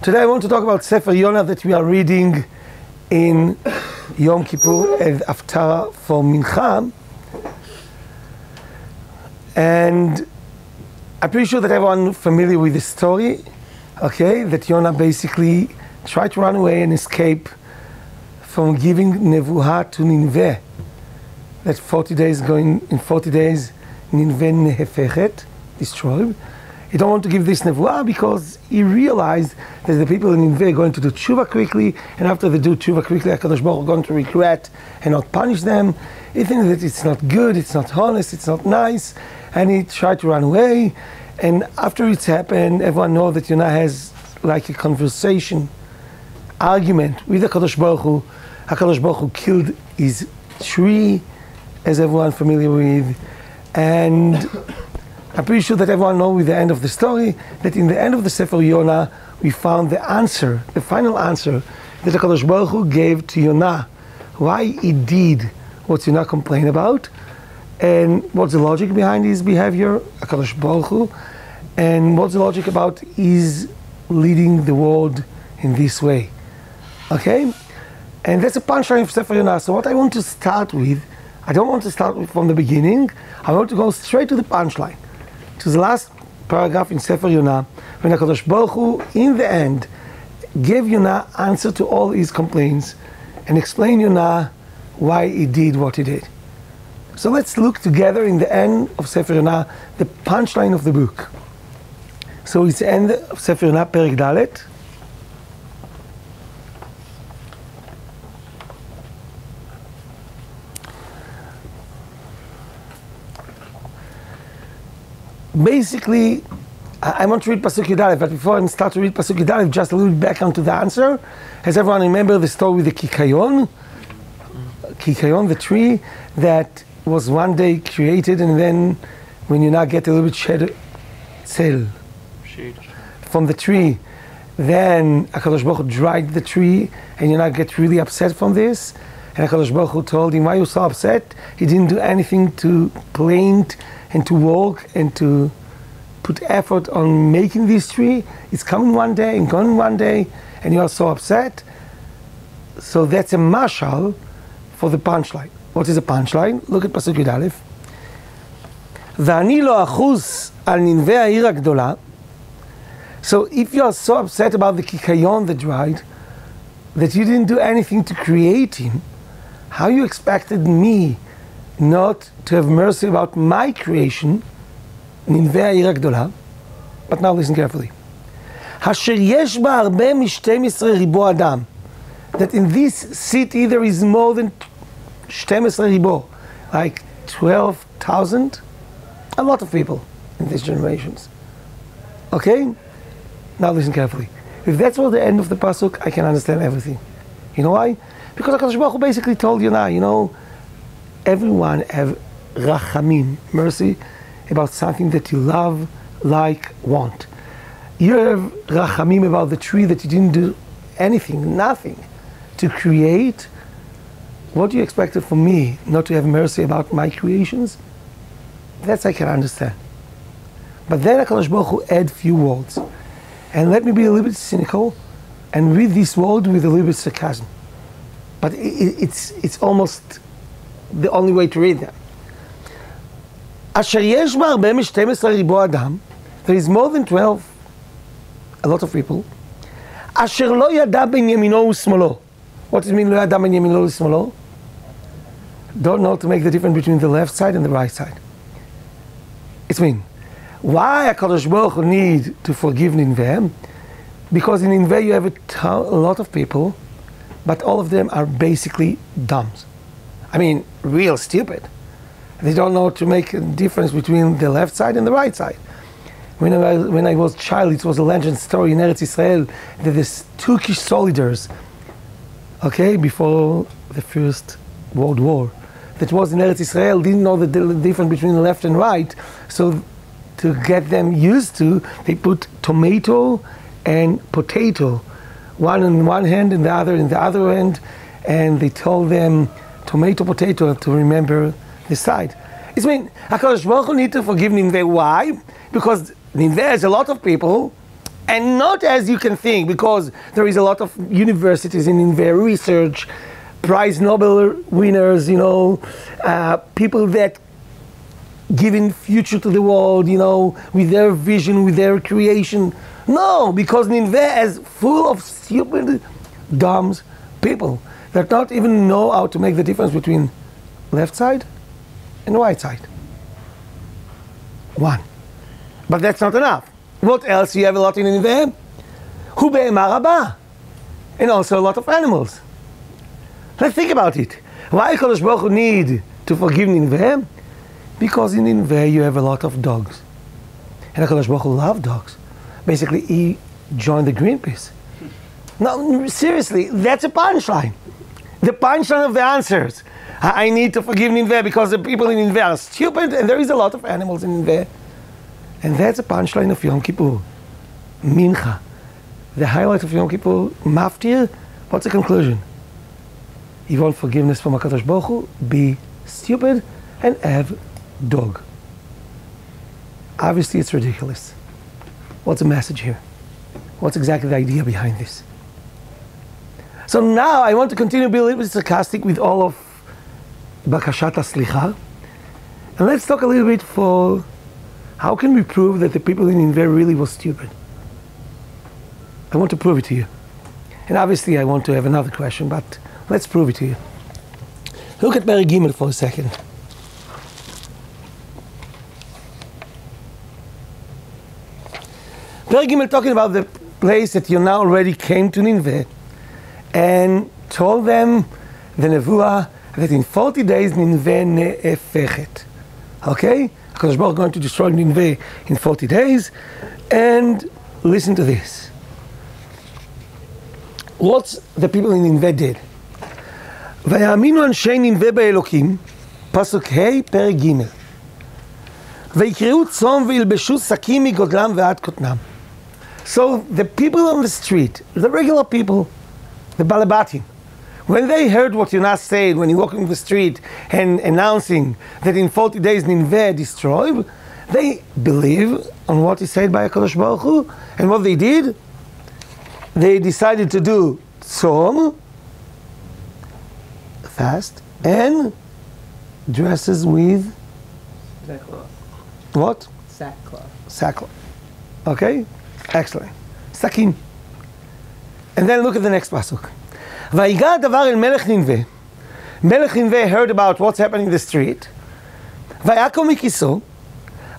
Today I want to talk about Sefer Yonah that we are reading in Yom Kippur and Haftarah for Mincha. And I'm pretty sure that everyone familiar with the story, okay? That Yonah basically tried to run away and escape from giving Nevuah to Nineveh. That 40 days going, in 40 days, Nineveh nehefechet, destroyed. He don't want to give this nevuah because he realized that the people in Nineveh are going to do tshuva quickly, and after they do tshuva quickly, HaKadosh Baruch is going to regret and not punish them. He thinks that it's not good, it's not honest, it's not nice, and he tried to run away. And after it's happened, everyone knows that Yonah has like a conversation, argument with HaKadosh Baruch Hu. HaKadosh Baruch Hu killed his tree, as everyone familiar with, and I'm pretty sure that everyone knows with the end of the story that in the end of the Sefer Yonah we found the answer, the final answer that HaKadosh Baruch Hu gave to Yonah, why he did what Yonah complained about, and what's the logic behind his behavior, HaKadosh Baruch Hu, and what's the logic about his leading the world in this way. Okay? And that's a punchline of Sefer Yonah. So what I want to start with, I don't want to start from the beginning, I want to go straight to the punchline to the last paragraph in Sefer Yonah, when HaKadosh Baruch Hu, in the end, gave Yonah answer to all his complaints and explained Yonah why he did what he did. So let's look together in the end of Sefer Yonah, the punchline of the book. So it's the end of Sefer Yonah, Perek Dalet. Basically, I, want to read Pasuk Yud Aleph, but before I start to read Pasuk Yud Aleph, just a little bit back onto the answer. Has everyone remember the story with the Kikayon? Kikayon, the tree that was one day created, and then when Yonah get a little bit shed cell from the tree, then Hakadosh Baruch dried the tree, and Yonah get really upset from this. And Hakadosh Baruch Hu told him, "Why are you so upset? He didn't do anything to plant and to work and to put effort on making this tree. It's coming one day and going one day, and you are so upset. So that's a mashal for the punchline. What is a punchline? Look at Pasuk Yud Aleph. ואני לא אחוס על ננבי העיר הגדולה. So if you are so upset about the kikayon that dried, that you didn't do anything to create him, how you expected me not to have mercy about my creation, but now listen carefully. That in this city there is more than 12 like 12,000, a lot of people in these generations. Okay? Now listen carefully. If that's what the end of the pasuk, I can understand everything. You know why? Because HaKadosh Baruch Hu basically told you now, you know, everyone have rachamim, mercy, about something that you love, like, want. You have rachamim about the tree that you didn't do anything, nothing, to create. What do you expect from me not to have mercy about my creations? That's I can understand. But then HaKadosh Baruch Hu add few words. And let me be a little bit cynical and read this word with a little bit sarcasm. But it, it's, it's almost the only way to read them. אשר יש בה הרבה מ-12 ריבו אדם, there is more than 12, a lot of people, אשר לא ידע בין ימינו ושמאלו. What does it mean לא ידע בין ימינו ושמאלו? Don't know to make the difference between the left side and the right side. It's mean, why HaKadosh Baruch Hu need to forgive Ninveh? Because in Ninveh you have a, a lot of people, but all of them are basically dumb. I mean, real stupid. They don't know to make a difference between the left side and the right side. When I, when I was a child, it was a legend story in Eretz Israel that the Turkish soldiers, okay, before the First World War, that was in Eretz Israel, didn't know the difference between the left and right. So to get them used to, they put tomato and potato, one in one hand and the other in the other hand, and they told them tomato, potato to remember the side. It's mean HaKadosh Baruch Hu need to forgive Ninveh. Why? Because Ninveh has a lot of people, And not as you can think, because there is a lot of universities in their research, prize Nobel winners, you know, uh, people that giving future to the world, you know, with their vision, with their creation. No, because Nineveh is full of stupid, dumb people that don't even know how to make the difference between left side and right side. One. But that's not enough. What else you have a lot in Nineveh? Hu rabba. And also a lot of animals. Let's think about it. Why Kodesh Baruch need to forgive Nineveh? Because in Nineveh you have a lot of dogs. And HaKadosh Baruch Hu loved dogs. Basically, he joined the Greenpeace. No, seriously, that's a punchline. The punchline of the answers. I need to forgive Nineveh because the people in Nineveh are stupid and there is a lot of animals in Nineveh. And that's a punchline of Yom Kippur. Mincha. The highlight of Yom Kippur, Maftir, what's the conclusion? You want forgiveness from HaKadosh Baruch Hu? Be stupid and have dog. Obviously, it's ridiculous. What's the message here? What's exactly the idea behind this? So now I want to continue to be a little bit sarcastic with all of Bakashat Slicha. And let's talk a little bit for how can we prove that the people in Ninveh really was stupid? I want to prove it to you. And obviously I want to have another question, but let's prove it to you. Look at Mary Gimel for a second. Perek Gimel talking about the place that Yonah already came to Nineveh and told them the Nevuah that in 40 days Nineveh ne'efechet. Okay? Because we're going to destroy Nineveh in 40 days. And listen to this. What the people in Nineveh did. ויאמינו אנשי ננבה באלוקים, פסוק ה' פרק ג' ויקראו צום וילבשו שקים מגודלם ועד קוטנם. So the people on the street, the regular people, the Balabatim, when they heard what Yonah said when he walking the street and announcing that in 40 days Nineveh destroyed, they believe on what he said by HaKadosh Baruch Hu, and what they did, they decided to do tzom, fast, and dresses with Sackcloth. what? Sackcloth. Sackcloth. Okay? Excellent. Sakim. And then look at the next pasuk. ויגע הדבר אל מלך ננבה. מלך ננבה heard about what's happening in the street. ויקום מכיסו.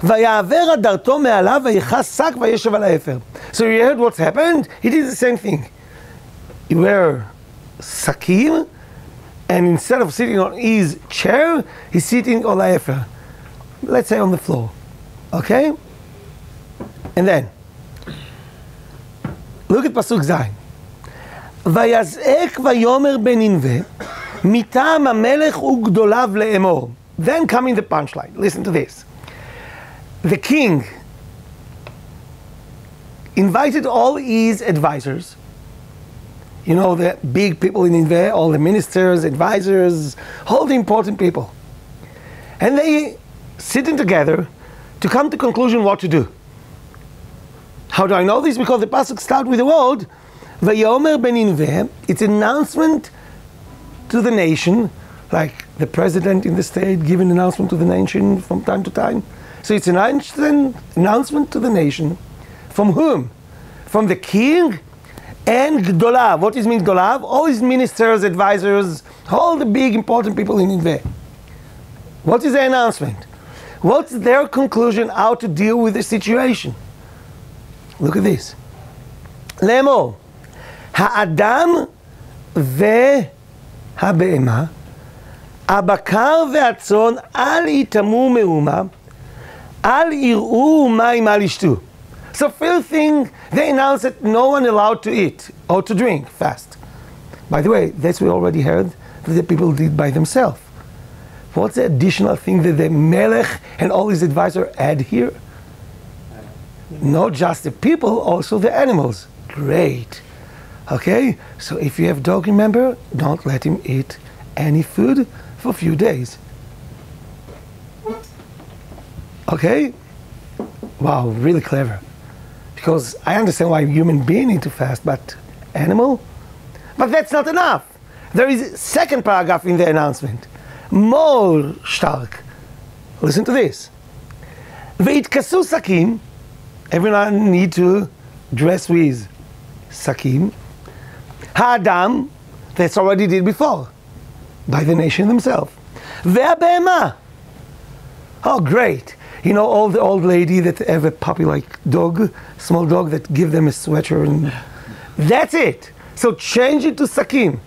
ויעבר הדרתו מעליו ויכס שק וישב על האפר. So you heard what's happened? He did the same thing. He wear sakim, and instead of sitting on his chair, he's sitting on the efer. Let's say on the floor. Okay? And then, Look at Pasuk Zayin. ויזעק ויאמר בננבה, מטעם המלך וגדוליו לאמור. Then coming the punchline. Listen to this. The king invited all his advisors, you know, the big people in Ninveh, all the ministers, advisors, all the important people. And they sitting together to come to conclusion what to do. How do I know this? Because the pasuk starts with the word Vayomer Beninveh, it's an announcement to the nation, like the president in the state giving an announcement to the nation from time to time. So it's an announcement to the nation. From whom? From the king and Gdolav. What does mean Gdolav? All his ministers, advisors, all the big important people in Nineveh. What is the announcement? What's their conclusion how to deal with the situation? Look at this. Lemo. האדם והבהמה, הבקר והצאן, אל יטמאו מאומה, אל יראו מים אל ישתו. So first thing, they announced that no one allowed to eat or to drink fast. By the way, that's we already heard that the people did by themselves. What's the additional thing that the Melech and all his advisors add here? Not just the people, also the animals. Great. Okay? So if you have dog, remember, don't let him eat any food for a few days. Okay? Wow, really clever. Because I understand why human being need to fast, but animal? But that's not enough. There is a second paragraph in the announcement. More stark. Listen to this. ויתכסו שקים, Everyone need to dress with sakim. Ha'adam, that's already did before, by the nation themselves. Ve'abema. Oh, great. You know, all the old lady that have a puppy like dog, small dog that give them a sweater and that's it. So change it to sakim.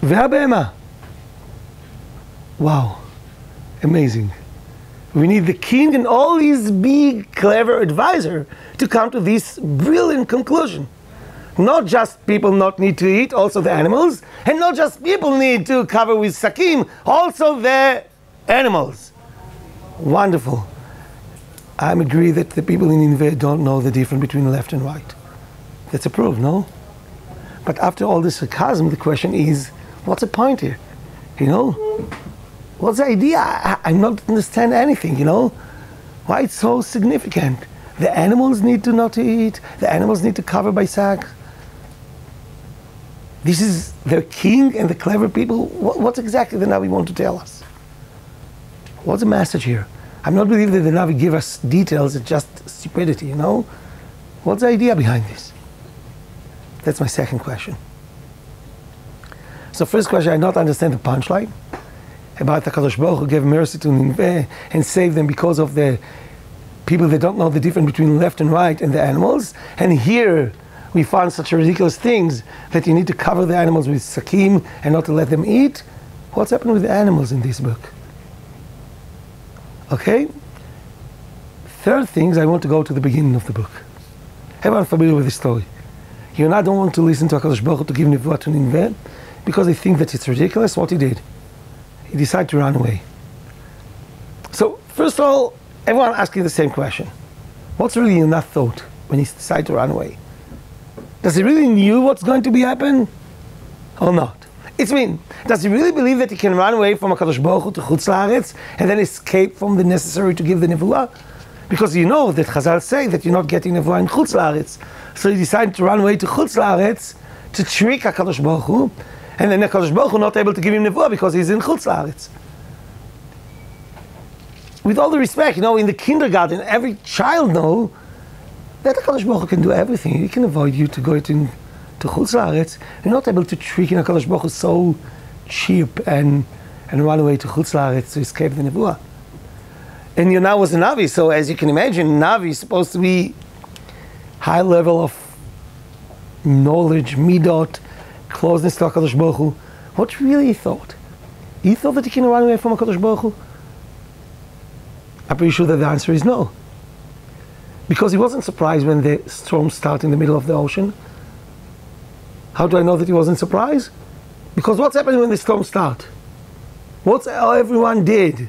Ve'abema. Wow. Amazing. We need the king and all his big, clever advisor to come to this brilliant conclusion. Not just people not need to eat, also the animals, and not just people need to cover with sakim, also the animals. Wonderful. I agree that the people in Nineveh don't know the difference between left and right. That's approved, no? But after all this sarcasm, the question is, what's the point here? You know? What's the idea? I, I not understand anything, you know? Why it's so significant? The animals need to not eat, the animals need to cover by sack. This is the king and the clever people. What, what's exactly the Navi want to tell us? What's the message here? I'm not believing that the Navi give us details, it's just stupidity, you know? What's the idea behind this? That's my second question. So first question, I don't understand the punchline about the Kadosh Baruch Hu gave mercy to Nineveh and saved them because of the people that don't know the difference between left and right and the animals. And here we find such ridiculous things that you need to cover the animals with sakim and not to let them eat. What's happened with the animals in this book? Okay? Third things, I want to go to the beginning of the book. Everyone familiar with the story. You and I don't want to listen to HaKadosh Baruch Hu to give Nevuah to Nineveh because they think that it's ridiculous what he did. He decided to run away. So, first of all, everyone asking the same question. What's really in that thought when he decided to run away? Does he really knew what's going to be happen or not? It's mean, does he really believe that he can run away from HaKadosh Baruch Hu to Chutz La'aretz and then escape from the necessary to give the Nevuah? Because you know that Chazal say that you're not getting Nevuah in Chutz La'aretz. So he decided to run away to Chutz La'aretz to trick HaKadosh Baruch Hu, and then HaKadosh Baruch Hu not able to give him Nevuah because he's in Chutz La'aretz. With all the respect, you know, in the kindergarten, every child know that HaKadosh Baruch Hu can do everything. He can avoid you to go to, to Chutz La'aretz. You're not able to trick in HaKadosh Baruch Hu so cheap and, and run away to Chutz La'aretz to escape the Nevuah. And you Yonah was a Navi, so as you can imagine, Navi is supposed to be high level of knowledge, midot, closeness to HaKadosh Baruch Hu. What really he thought? He thought that he can run away from HaKadosh Baruch Hu? I'm pretty sure that the answer is no. Because he wasn't surprised when the storm started in the middle of the ocean. How do I know that he wasn't surprised? Because what's happening when the storm starts? What's everyone did?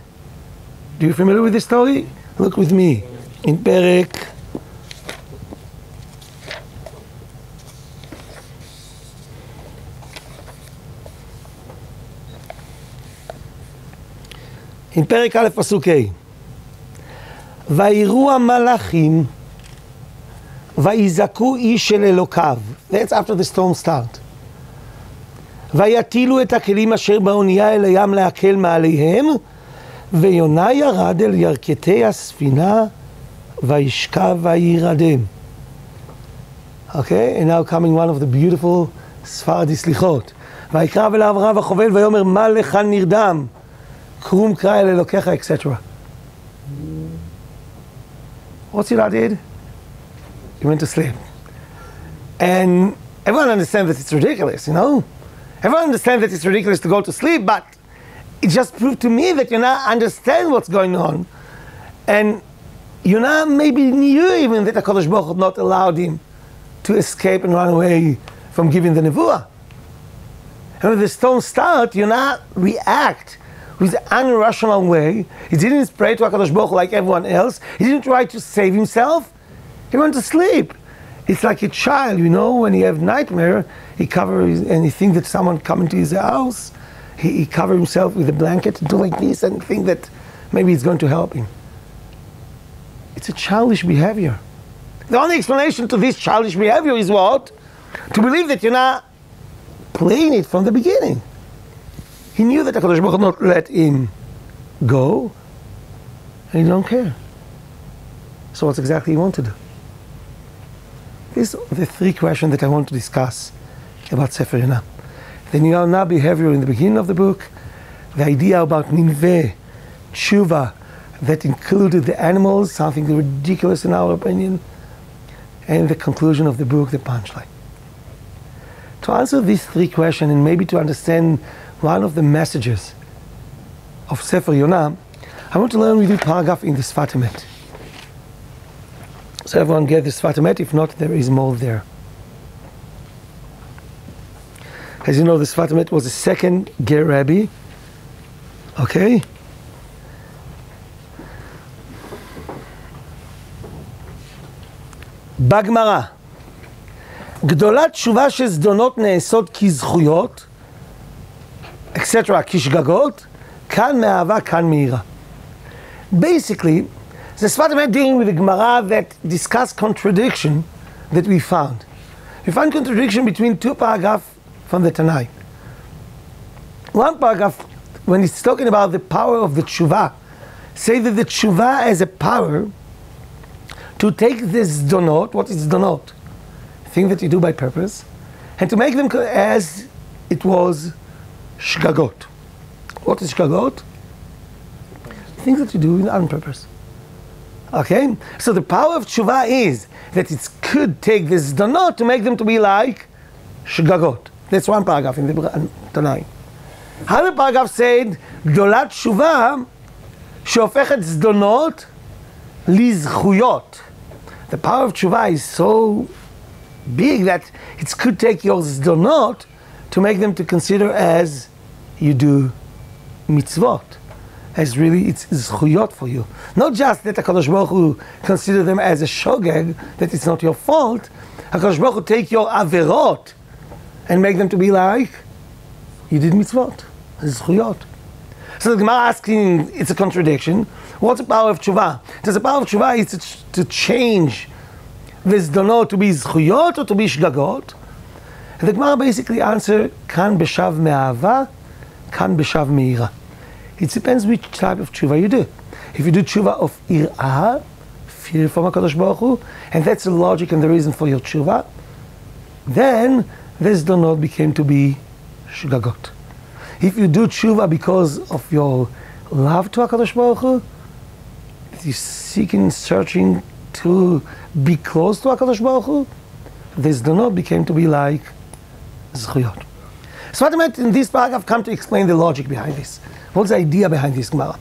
Do you familiar with the story? Look with me in Perek. In פרק א' פסוק ה' ויראו המלאכים ויזעקו איש של אלוקיו That's after the storm start ויטילו את הכלים אשר באונייה אל הים להקל מעליהם ויונה ירד אל ירכתי הספינה וישכב וירדם. Okay, and now coming one of the beautiful ספרדי סליחות. ויקרב אליו רב החובל ויאמר מה לך נרדם? Kurum Krai Elokecha, etc. What's Yirah did? He went to sleep. And everyone understands that it's ridiculous, you know? Everyone understands that it's ridiculous to go to sleep, but it just proved to me that Yonah understand what's going on. And Yonah maybe knew even that HaKadosh Baruch had not allowed him to escape and run away from giving the Nevuah. And when the stones start, Yonah react with an irrational way. He didn't pray to HaKadosh Baruch Hu like everyone else. He didn't try to save himself. He went to sleep. It's like a child, you know, when he have nightmare, he covers and he thinks that someone come to his house he, he himself with a blanket, do like this, and think that maybe it's going to help him. It's a childish behavior. The only explanation to this childish behavior is what? To believe that you're not playing it from the beginning. He knew that HaKadosh Baruch not let him go, and he don't care. So what's exactly he wanted? These are the three questions that I want to discuss about Sefer Yonah. The Yonah behavior in the beginning of the book, the idea about Ninveh, Tshuva, that included the animals, something ridiculous in our opinion, and the conclusion of the book, the punchline. To answer these three questions and maybe to understand one of the messages of Sefer Yonah, I want to learn with you paragraph in the Sfat Emet. So everyone get the Sfat Emet, if not, there is more there. As you know, the Sfat Emet was the second Ger Rabbi. Okay? בגמרא, גדולת תשובה שזדונות נעשות כזכויות, etc., kishgagot, kan me'ava, kan me'ira. Basically, the Sfatim dealing with the Gemara that discuss contradiction that we found. We found contradiction between two paragraphs from the Tanai. One paragraph, when it's talking about the power of the tshuva, say that the tshuva has a power to take this donot, what is donot? Thing that you do by purpose, and to make them as it was shgagot. What is shgagot? Things that you do on purpose. Okay? So the power of tshuva is that it could take this donot to make them to be like shgagot. That's one paragraph in the Tanai. Other paragraph said, גדולת תשובה שהופכת זדונות לזכויות. The power of tshuva is so big that it could take your zdonot to make them to consider as you do mitzvot. As really it's zchuyot for you. Not just that HaKadosh Baruch Hu consider them as a shogeg, that it's not your fault. HaKadosh Baruch Hu take your averot and make them to be like, you did mitzvot. Zchuyot. So the Gemara asking, it's a contradiction. What's the power of tshuva? Does the power of tshuva is to, to change this dono to be zchuyot or to be shgagot? And the Gemara basically answer, kan beshav me'ava, It depends which type of tshuva you do. If you do tshuva of ir'ah, fear from HaKadosh Baruch Hu, and that's the logic and the reason for your tshuva, then this dono became to be shugagot. If you do tshuva because of your love to HaKadosh Baruch Hu, you're seeking, searching to be close to HaKadosh Baruch Hu, this dono became to be like zchuyot. So what I meant in this paragraph, I've come to explain the logic behind this. What's the idea behind this Gemara?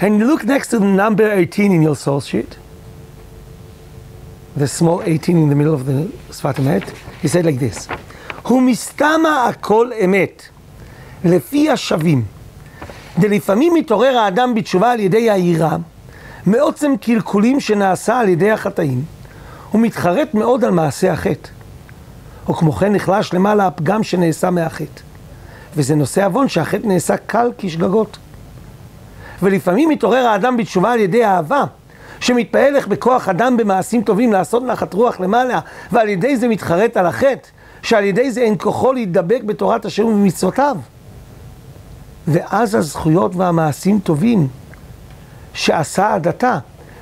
And look next to number 18 in your source sheet. The small 18 in the middle of the Sfat Emet, He said like this. ומסתמה הכל אמת, לפי השווים. דלפעמים מתעורר האדם בתשובה על ידי העירה, me'otzem קלקולים שנעשה על ידי החטאים, ומתחרט me'od al מעשה או כמו כן נחלש למעלה הפגם שנעשה מהחטא. וזה נושא עוון שהחטא נעשה קל כשגגות. ולפעמים מתעורר האדם בתשובה על ידי אהבה, שמתפעלך בכוח אדם במעשים טובים לעשות נחת רוח למעלה, ועל ידי זה מתחרט על החטא, שעל ידי זה אין כוחו להידבק בתורת השם ובמצוותיו. ואז הזכויות והמעשים טובים שעשה עד עתה,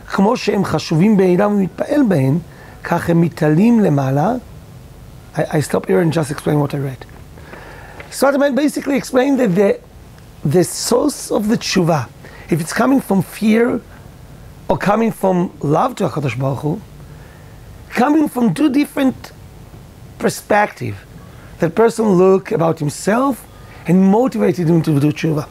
כמו שהם חשובים בעינם ומתפעל בהם, כך הם מתעלים למעלה. I, I stop here and just explain what I read. Sotterman basically explained that the, the source of the tshuva, if it's coming from fear or coming from love to HaKadosh Baruch Hu, coming from two different perspectives. That person look about himself and motivated him to do tshuva.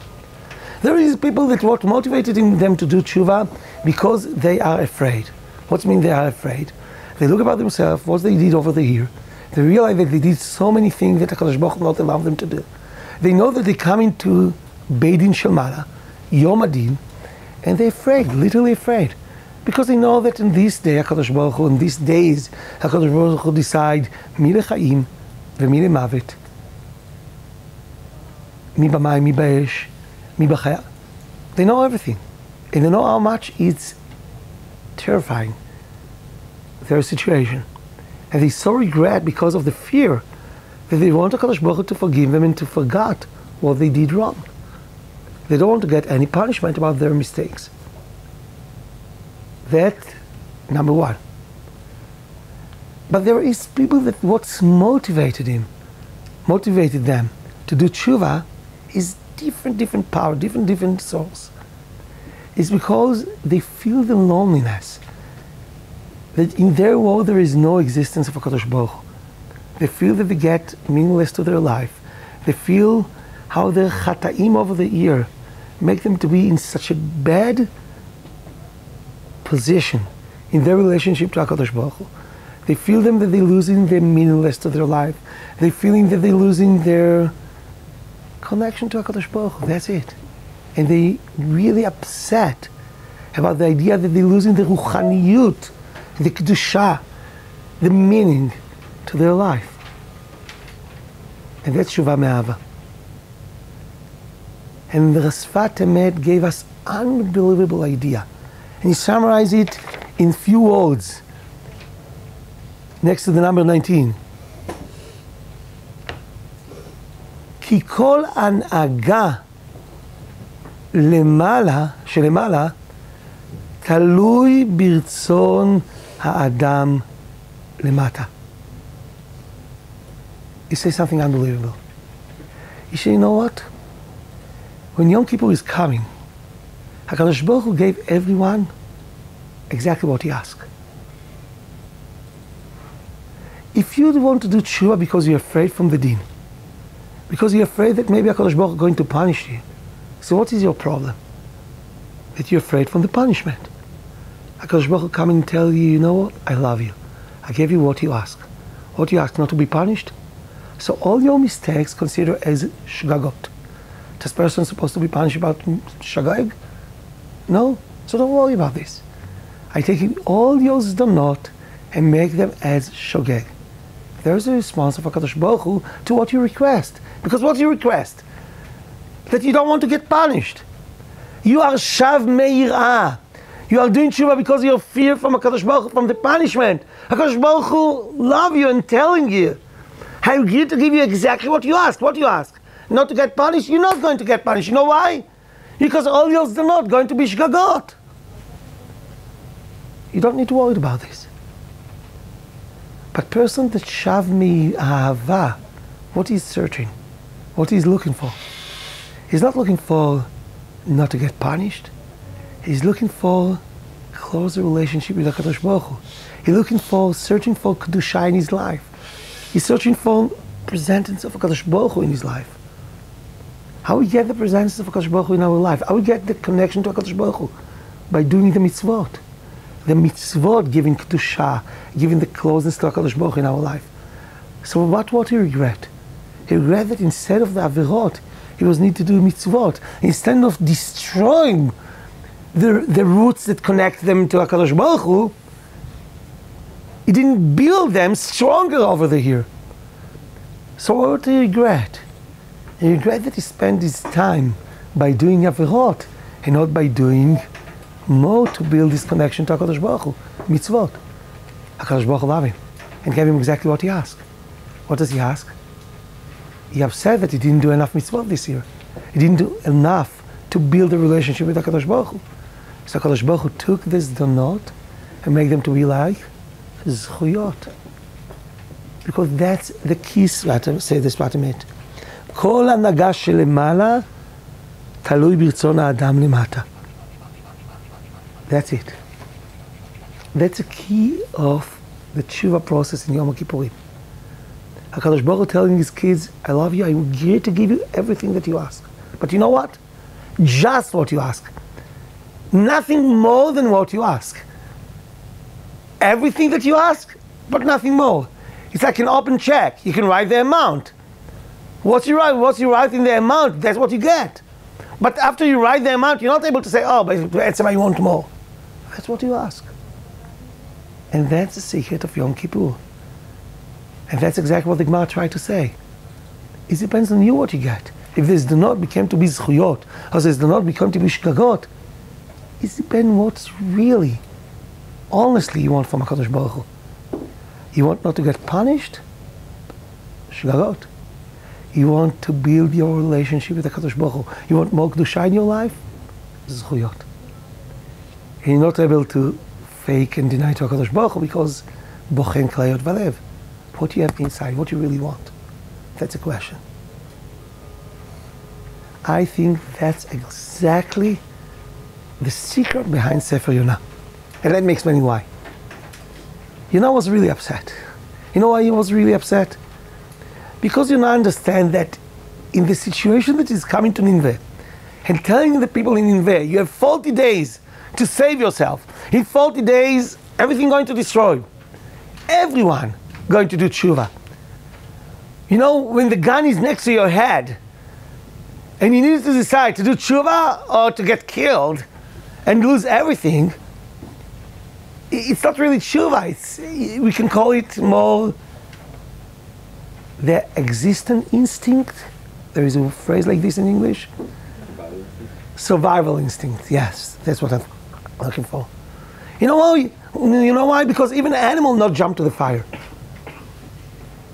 There is people that what motivated them to do tshuva because they are afraid. What's mean they are afraid? They look about themselves, what they did over the year. They realize that they did so many things that HaKadosh Baruch Hu not allowed them to do. They know that they come into Beidin Shalmala, Yom Adin, and they're afraid, literally afraid. Because they know that in this day, HaKadosh Baruch Hu, in these days, HaKadosh Baruch Hu decide mi lechaim v'mi lemavet, mi b'mayim, mi mi b'chaya. They know everything. And they know how much it's terrifying, their situation. And they so regret because of the fear that they want HaKadosh Baruch Hu to forgive them and to forget what they did wrong. They don't want to get any punishment about their mistakes. That, number one. But there is people that what's motivated him, motivated them to do tshuva is different, different power, different, different souls. It's because they feel the loneliness. That in their world there is no existence of a Kadosh Baruch Hu. They feel that they get meaningless to their life. They feel how their chataim over the year make them to be in such a bad position in their relationship to HaKadosh Baruch Hu. They feel them that they're losing their meaningless to their life. They're feeling that they're losing their connection to HaKadosh Baruch Hu. That's it. And they really upset about the idea that they're losing the ruchaniyut, the kedusha, the meaning to their life. And that's Shuvah Me'ava. And the Rasfat Emet gave us unbelievable idea. And he summarized it in few words next to the number 19. כי כל הנהגה למעלה, שלמעלה, תלוי ברצון האדם למטה. He says something unbelievable. He said, you know what? When Yom Kippur is coming, HaKadosh Baruch Hu gave everyone exactly what he asked. If you want to do tshuva because you're afraid from the din, because you're afraid that maybe HaKadosh Baruch Hu is going to punish you, so what is your problem? That you're afraid from the punishment. HaKadosh Baruch Hu come and tell you, you know what? I love you. I gave you what you ask. What you ask, not to be punished? So all your mistakes consider as shgagot. This person supposed to be punished about shagag? No? So don't worry about this. I take all your not and make them as shogeg. There's a response of HaKadosh Baruch Hu to what you request. Because what you request? That you don't want to get punished. You are shav meirah. You are doing tshuva because you have fear from HaKadosh Baruch from the punishment. HaKadosh Baruch Hu love you and telling you. I'm here to give you exactly what you ask. What you ask? Not to get punished? You're not going to get punished. You know why? Because all yours are not going to be shgagot. You don't need to worry about this. But person that shav me ahava, what he's searching, what he's looking for, he's not looking for not to get punished. He's looking for closer relationship with HaKadosh Baruch Hu. He's looking for, searching for kedusha in his life. He's searching for presence of HaKadosh Baruch Hu in his life. How we get the presence of HaKadosh Baruch Hu in our life? How we get the connection to HaKadosh Baruch Hu? By doing the mitzvot. The mitzvot giving kedusha, giving the closeness to HaKadosh Baruch Hu in our life. So what what he regret? He regret that instead of the avirot, he was need to do mitzvot. Instead of destroying the, the roots that connect them to HaKadosh Baruch Hu, he didn't build them stronger over the year. So what do you regret? He regret that he spent his time by doing Averot and not by doing more to build this connection to HaKadosh Baruch Hu, mitzvot. HaKadosh Baruch Hu loved him and gave him exactly what he asked. What does he ask? He upset that he didn't do enough mitzvot this year. He didn't do enough to build a relationship with HaKadosh Baruch Hu. So Kadosh Baruch Hu took this donot and made them to be like zchuyot. Because that's the key svatim, say the Sfat Emet. כל הנהגה שלמעלה תלוי ברצון האדם למטה. That's it. That's the key of the tshuva process in Yom Kippurim. HaKadosh Baruch Hu telling his kids, I love you, I'm here to give you everything that you ask. But you know what? Just what you ask. Nothing more than what you ask everything that you ask, but nothing more. It's like an open check. You can write the amount. What's you write? What's you write in the amount? That's what you get. But after you write the amount, you're not able to say, "Oh, but that's why you want more." That's what you ask, and that's the secret of Yom Kippur. And that's exactly what the Gemara tried to say. It depends on you what you get. If this do not become to be zchuyot, or this do not become to be shkagot, it depends what's really honestly you want from HaKadosh Baruch Hu. You want not to get punished? Shgagot. You want to build your relationship with HaKadosh Baruch Hu. You want more Kedusha in your life? Zchuyot. And you're not able to fake and deny to HaKadosh Baruch Hu because Bochen Klayot Valev. What you have inside? What you really want? That's a question. I think that's exactly the secret behind Sefer Yonah. And let me explain why. Yonah was really upset. You know why he was really upset? Because Yonah understand that in the situation that is coming to Nineveh, and telling the people in Nineveh, you have 40 days to save yourself. In 40 days, everything going to destroy. Everyone going to do tshuva. You know, when the gun is next to your head, and you need to decide to do tshuva or to get killed and lose everything, it's not really tshuva. It's, we can call it more the existent instinct. There is a phrase like this in English. Survival instinct. Yes, that's what I'm looking for. You know why? You know why? Because even an animal not jump to the fire.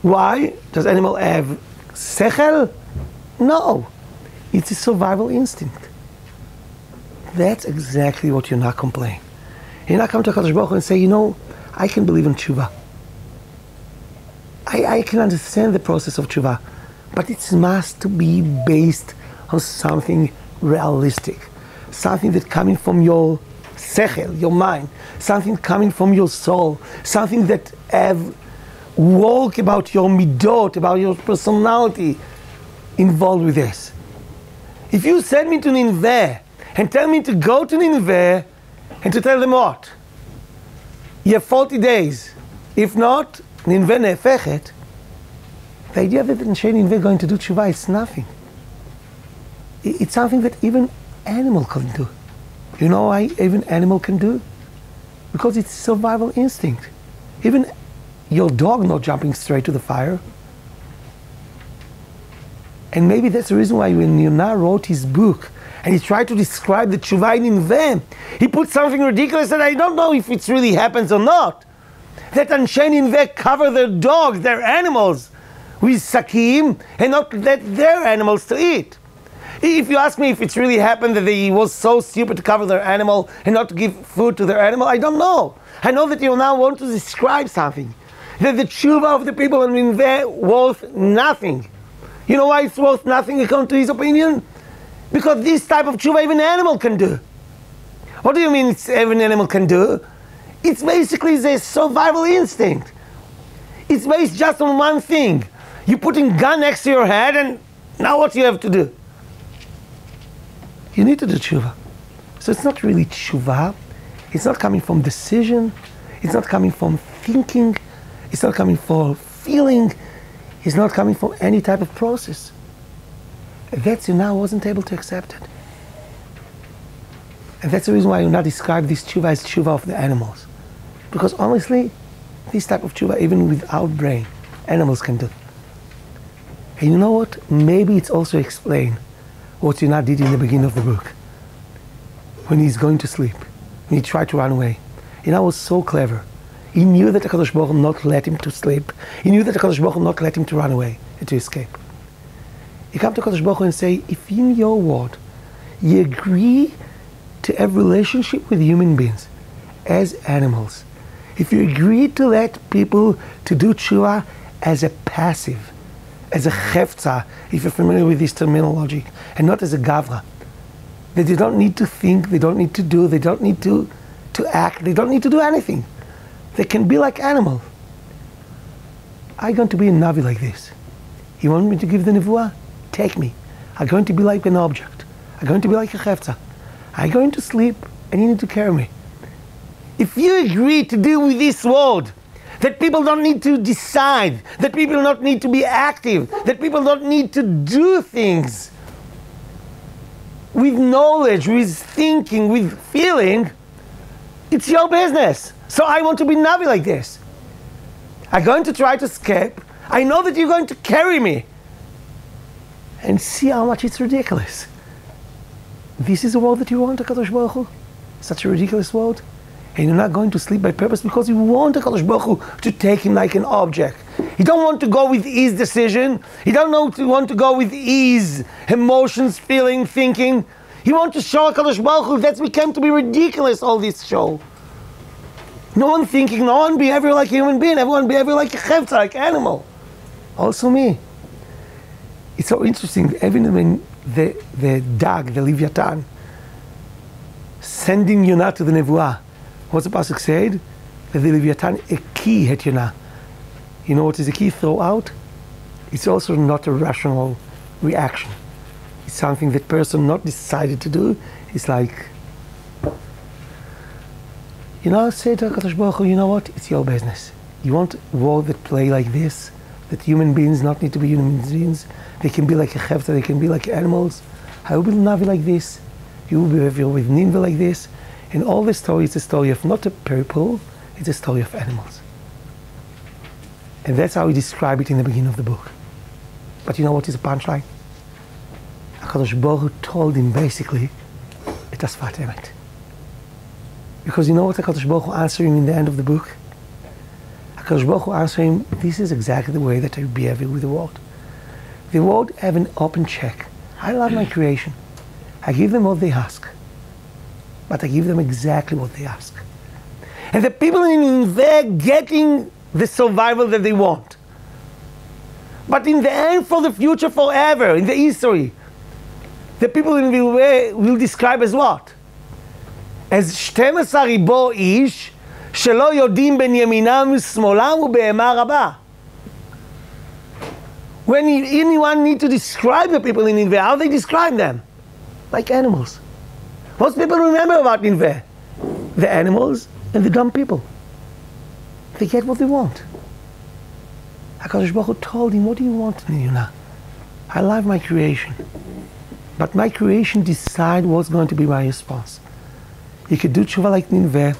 Why? Does animal have sechel? No. It's a survival instinct. That's exactly what you're not complaining. You're not come to HaKadosh Baruch and say, you know, I can believe in tshuva. I, I can understand the process of tshuva, but it must be based on something realistic, something that coming from your sechel, your mind, something coming from your soul, something that have work about your midot, about your personality involved with this. If you send me to Nineveh and tell me to go to Nineveh and to tell them what? You have 40 days. If not, Nineveh nefechet. The idea that Anshe Nineveh going to do tshuva is nothing. It's something that even animal can do. You know why even animal can do? Because it's survival instinct. Even your dog not jumping straight to the fire. And maybe that's the reason why when Yonah wrote his book and he tried to describe the tshuva in Nineveh, he put something ridiculous that I don't know if it really happens or not. That Anshe Nineveh cover their dogs, their animals, with sakim and not let their animals to eat. If you ask me if it's really happened that he was so stupid to cover their animal and not to give food to their animal, I don't know. I know that Yonah want to describe something. That the tshuva of the people in Nineveh worth nothing. You know why it's worth nothing according to his opinion? Because this type of tshuva even an animal can do. What do you mean it's even animal can do? It's basically the survival instinct. It's based just on one thing. You're putting gun next to your head and now what you have to do? You need to do tshuva. So it's not really tshuva. It's not coming from decision. It's not coming from thinking. It's not coming from feeling. It's not coming from any type of process. That's Yonah wasn't able to accept it. And that's the reason why you not describe this tshuva as tshuva of the animals. Because honestly, this type of tshuva, even without brain, animals can do. And you know what? Maybe it's also explained what Yonah did in the beginning of the book. When he's going to sleep, when he tried to run away. Yonah was so clever. He knew that the Baruch not let him to sleep. He knew that the Baruch not let him to run away and to escape. He come to Kadosh Baruch Hu and say, if in your word you agree to have relationship with human beings as animals, if you agree to let people to do tshuva as a passive, as a chefza, if you're familiar with this terminology, and not as a gavra, that they don't need to think, they don't need to do, they don't need to, to act, they don't need to do anything. They can be like animals. I'm going to be a Navi like this. You want me to give the Nevuah? Take me. I'm going to be like an object. I'm going to be like a chefza. I'm going to sleep and you need to carry me. If you agree to deal with this world, that people don't need to decide, that people don't need to be active, that people don't need to do things with knowledge, with thinking, with feeling, it's your business. So I want to be Navi like this. I'm going to try to escape. I know that you're going to carry me. And see how much it's ridiculous. This is the world that you want, Kadosh Baruch Hu? Such a ridiculous world? And you're not going to sleep by purpose because you want HaKadosh Baruch Hu to take him like an object. You don't want to go with his decision. You don't know to want to go with his emotions, feeling, thinking. You want to show HaKadosh Baruch Hu. That's become to be ridiculous, all this show. No one thinking, no one behavior like a human being, everyone behavior like a chefza, like animal. Also me. It's so interesting, even when the, the dag, the Leviathan, sending Yonah to the Nevuah, what's the Pasuk said? That the Leviathan, a key had Yonah. You know what is a key throw out? It's also not a rational reaction. It's something that person not decided to do. It's like, you know, say to HaKadosh Baruch you know what? It's your business. You want world that play like this? That human beings not need to be human beings? They can be like a chefza, they can be like animals. I will not be like this. You will be with Nineveh like this. And all the story is a story of not a people, it's a story of animals. And that's how we describe it in the beginning of the book. But you know what is a punchline? HaKadosh Baruch told him basically, it was Sfat Emet. Because you know what HaKadosh Baruch answered him in the end of the book? HaKadosh Baruch Hu answered him, this is exactly the way that I behave with the world. The world have an open check. I love my creation. I give them what they ask. But I give them exactly what they ask. And the people in there getting the survival that they want. But in the end, for the future, forever, in the history, the people in the way will describe as what? as 12 ריבו איש שלא יודעים בין ימינם ושמאלם ובהמה רבה. When anyone need to describe the people in Nineveh, how they describe them? Like animals. Most people remember about Nineveh. The animals and the dumb people. They get what they want. HaKadosh Baruch Hu told him, what do you want, Yonah? I love my creation. But my creation decide what's going to be my response. You could do tshuva like Nineveh.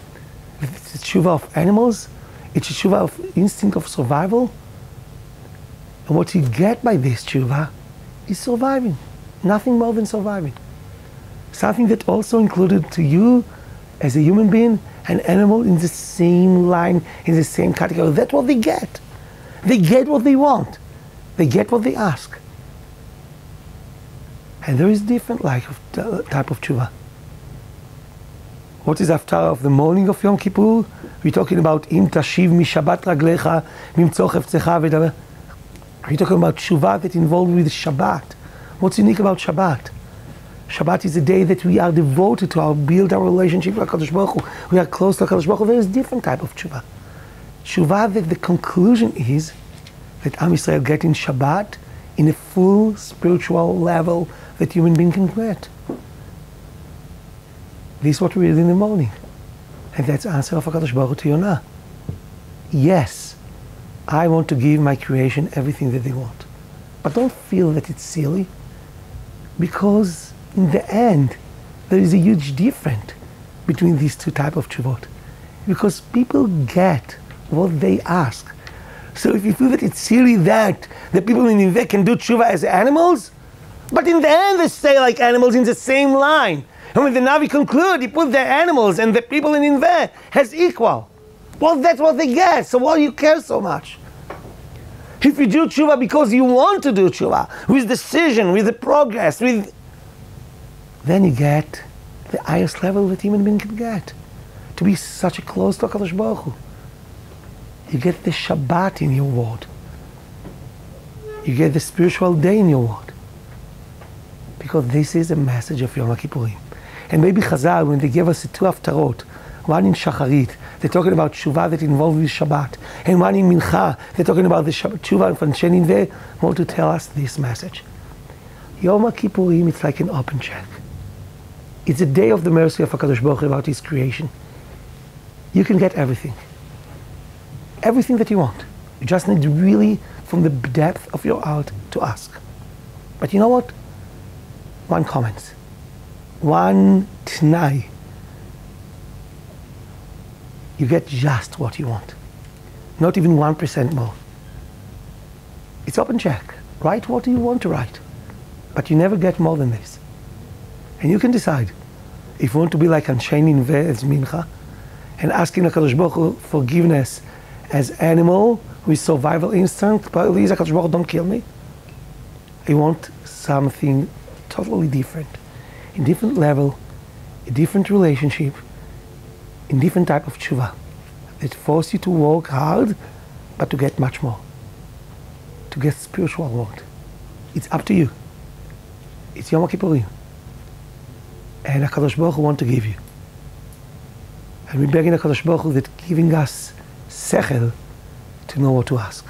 it's a tshuva of animals. It's a tshuva of instinct of survival. And what you get by this tshuva is surviving. Nothing more than surviving. Something that also included to you as a human being, an animal in the same line, in the same category. That's what they get. They get what they want. They get what they ask. And there is different like of, type of tshuva. What is haftarah of the morning of Yom Kippur? We're talking about im tashiv mishabat raglecha mimtzor chefzecha v'daber. We're talking about tshuva that involved with Shabbat. What's unique about Shabbat? Shabbat is a day that we are devoted to our build our relationship with HaKadosh Baruch Hu. We are close to HaKadosh Baruch Hu. There is different type of tshuva. Tshuva that the conclusion is that Am Yisrael get in Shabbat in a full spiritual level that human being can get. This is what we read in the morning. And that's answer of HaKadosh Baruch to Yonah. Yes, I want to give my creation everything that they want. But don't feel that it's silly, because in the end, there is a huge difference between these two type of tshuvot. Because people get what they ask. So if you feel that it's silly that the people in Nineveh can do tshuva as animals, but in the end they stay like animals in the same line. And when the Navi conclude, he put the animals and the people in Nineveh as equal. Well, that's what they get. So why do you care so much? If you do tshuva because you want to do tshuva, with decision, with the progress, with then you get the highest level that human being can get. To be such a close to HaKadosh Baruch Hu. You get the Shabbat in your word. You get the spiritual day in your word. Because this is a message of Yom Kippurim. And maybe Chazal, when they gave us the two haftarot, one in Shacharit, they're talking about tshuva that involves Shabbat, and one in Mincha, they're talking about the Shabbat, tshuva from Sheninveh, want to tell us this message. Yom Kippurim, it's like an open check. It's a day of the mercy of HaKadosh Baruch Hu about His creation. You can get everything. Everything that you want. You just need really, from the depth of your heart, to ask. But you know what? One comment one t'nai, you get just what you want. Not even 1% more. It's open check. Write what do you want to write. But you never get more than this. And you can decide if you want to be like Anshei Ninveh as Mincha, and asking HaKadosh Baruch Hu forgiveness as animal with survival instinct, please HaKadosh Baruch Hu, don't kill me. I want something totally different, in different level, a different relationship, in different type of tshuva. It forces you to work hard, but to get much more, to get spiritual world. It's up to you. It's Yom Kippurim. And HaKadosh Baruch Hu want to give you. And we beg in HaKadosh Baruch Hu that giving us sechel to know what to ask.